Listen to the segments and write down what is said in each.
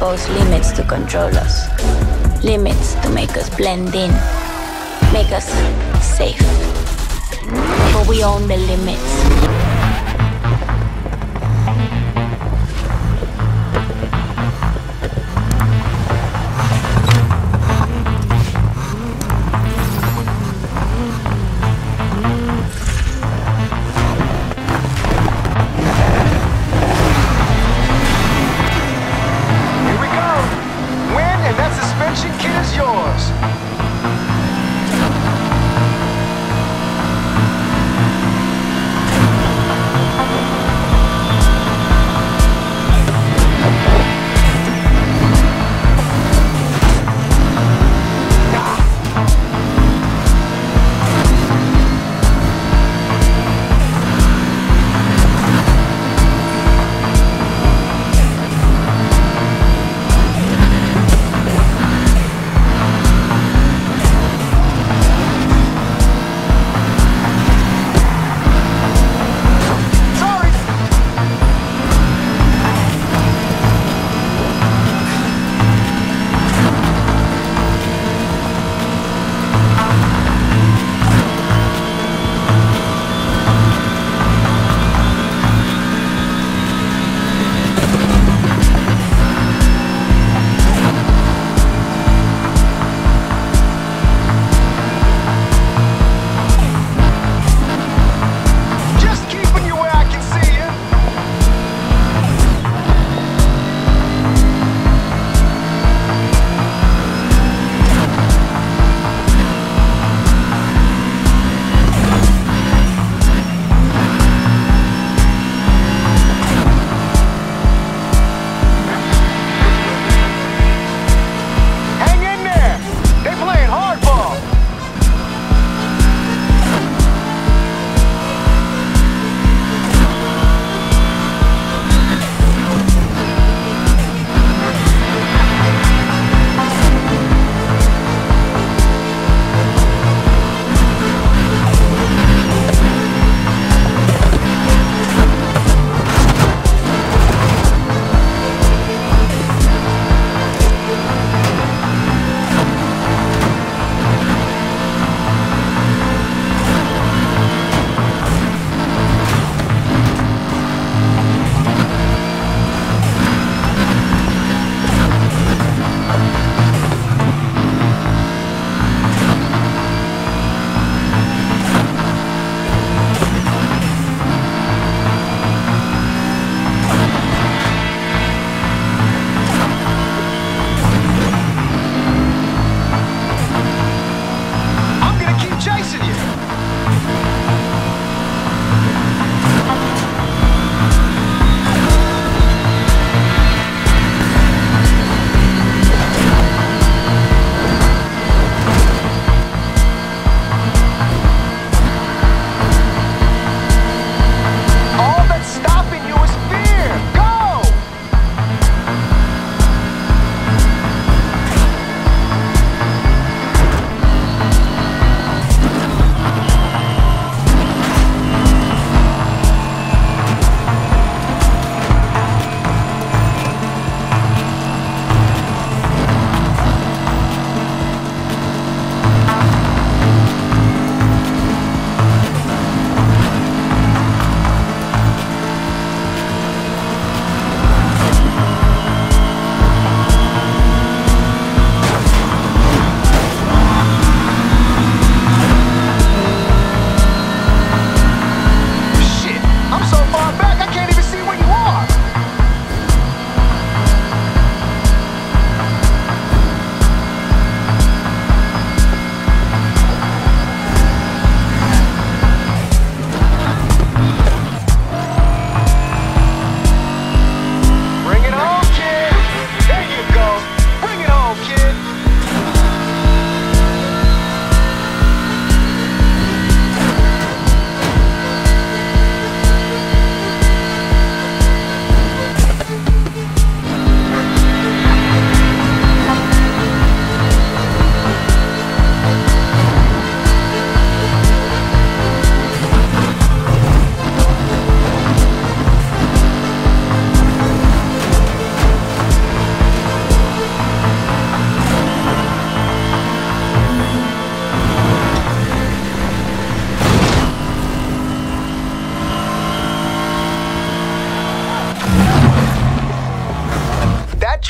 impose limits to control us. Limits to make us blend in, make us safe. But we own the limits.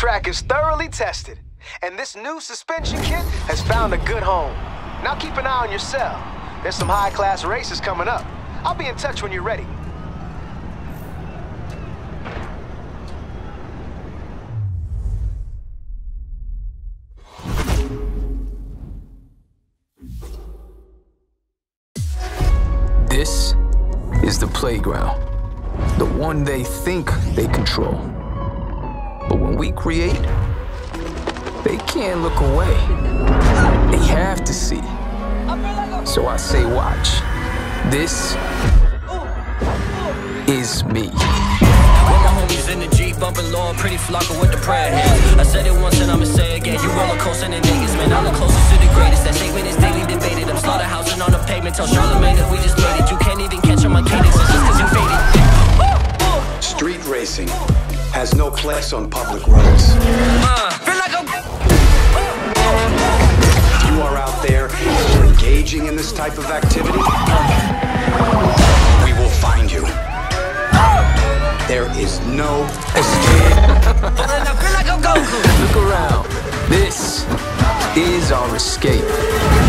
Track is thoroughly tested, and this new suspension kit has found a good home. Now keep an eye on yourself. There's some high-class races coming up. I'll be in touch when you're ready. This is the playground. The one they think they control. We create, they can't look away. They have to see. So I say, watch. This is me. In the Jeep, bumping low, pretty flocker with the prayer hands. I said it once and I'ma say again. You roller coaster in Vegas, man. I'm the closest to the greatest. That statement is daily debated. I'm slaughterhousing on the pavement. Tell Charlamagne that we just made it. You can't even catch on my cadence. It's just cause you has no place on public roads. Feel like I'm. If you are out there engaging in this type of activity, we will find you. There is no escape. I feel like I'm Goku. Look around. This is our escape.